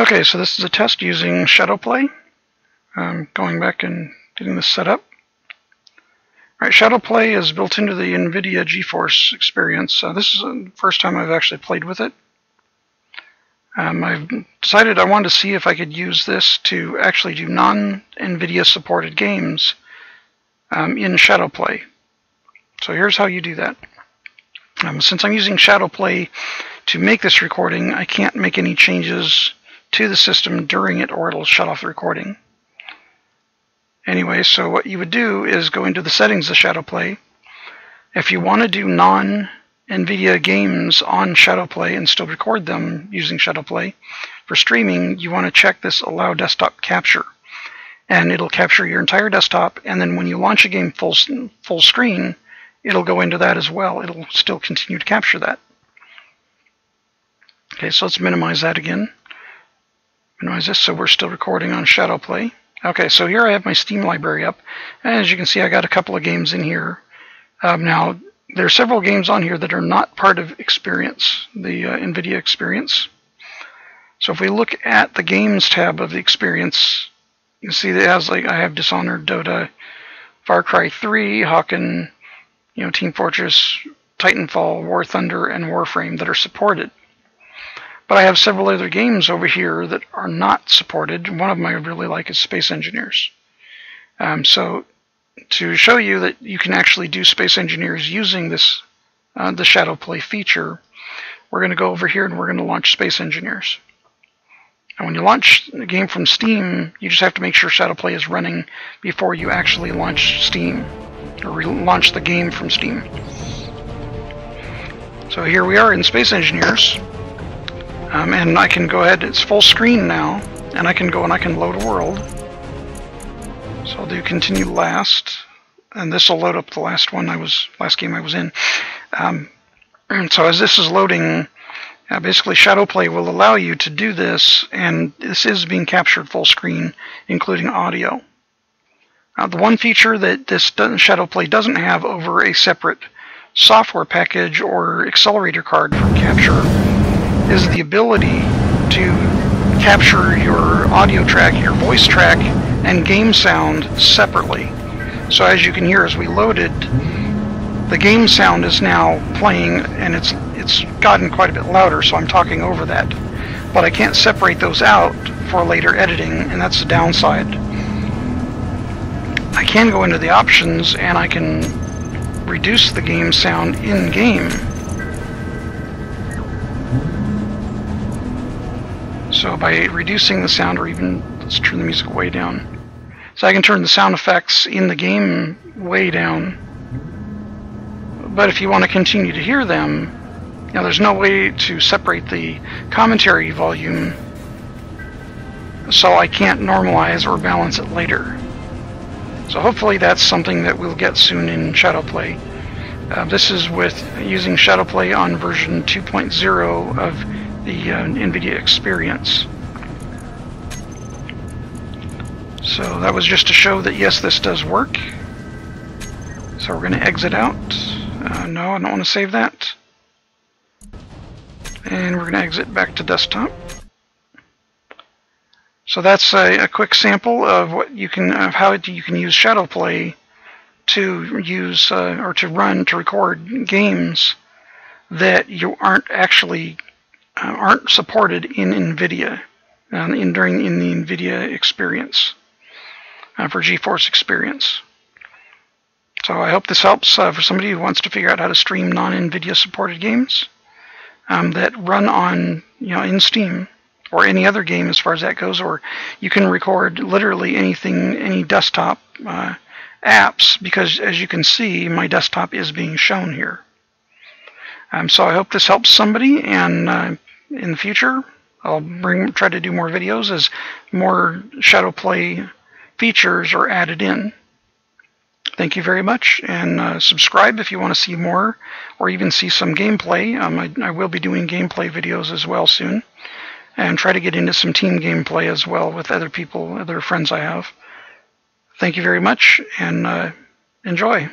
Okay, so this is a test using Shadowplay. Um, going back and getting this set up. All right, Shadowplay is built into the NVIDIA GeForce experience. Uh, this is the first time I've actually played with it. Um, I've decided I wanted to see if I could use this to actually do non-NVIDIA supported games um, in Shadowplay. So here's how you do that. Um, since I'm using Shadowplay to make this recording, I can't make any changes to the system during it or it'll shut off the recording. Anyway, so what you would do is go into the settings of Shadowplay. If you want to do non NVIDIA games on Shadowplay and still record them using Shadowplay, for streaming, you want to check this Allow Desktop Capture. And it'll capture your entire desktop, and then when you launch a game full, full screen, it'll go into that as well. It'll still continue to capture that. Okay, so let's minimize that again. Minimize this so we're still recording on Shadowplay. Okay, so here I have my Steam library up. And as you can see, I got a couple of games in here. Um, now, there are several games on here that are not part of Experience, the uh, NVIDIA Experience. So if we look at the Games tab of the Experience, you see that it has, like, I have Dishonored, Dota, Far Cry 3, Hawken, you know, Team Fortress, Titanfall, War Thunder, and Warframe that are supported. But I have several other games over here that are not supported. One of them I really like is Space Engineers. Um, so to show you that you can actually do Space Engineers using this uh, the Shadowplay feature, we're going to go over here and we're going to launch Space Engineers. And when you launch a game from Steam, you just have to make sure Shadow Play is running before you actually launch Steam, or launch the game from Steam. So here we are in Space Engineers. Um, and I can go ahead, it's full screen now, and I can go and I can load a world. So I'll do continue last, and this will load up the last one I was, last game I was in. Um, so as this is loading, uh, basically Shadowplay will allow you to do this, and this is being captured full screen, including audio. Uh, the one feature that this Shadowplay doesn't have over a separate software package or accelerator card for capture is the ability to capture your audio track, your voice track, and game sound separately. So as you can hear as we loaded, the game sound is now playing and it's it's gotten quite a bit louder, so I'm talking over that. But I can't separate those out for later editing, and that's the downside. I can go into the options and I can reduce the game sound in-game So by reducing the sound, or even let's turn the music way down. So I can turn the sound effects in the game way down. But if you want to continue to hear them, you know, there's no way to separate the commentary volume, so I can't normalize or balance it later. So hopefully that's something that we'll get soon in Shadowplay. Uh, this is with using Shadowplay on version 2.0 of the uh, NVIDIA experience. So that was just to show that yes, this does work. So we're going to exit out. Uh, no, I don't want to save that. And we're going to exit back to desktop. So that's a, a, quick sample of what you can, of how you can use Shadowplay to use uh, or to run to record games that you aren't actually uh, aren't supported in NVIDIA uh, in during in the NVIDIA experience uh, for GeForce Experience. So I hope this helps uh, for somebody who wants to figure out how to stream non-NVIDIA supported games um, that run on you know in Steam or any other game as far as that goes, or you can record literally anything, any desktop uh, apps, because as you can see, my desktop is being shown here. Um, so I hope this helps somebody, and uh, in the future, I'll bring try to do more videos as more shadow play features are added in. Thank you very much, and uh, subscribe if you want to see more, or even see some gameplay. Um, I, I will be doing gameplay videos as well soon, and try to get into some team gameplay as well with other people, other friends I have. Thank you very much, and uh, enjoy.